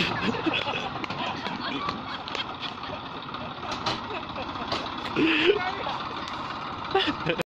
ハハハハ。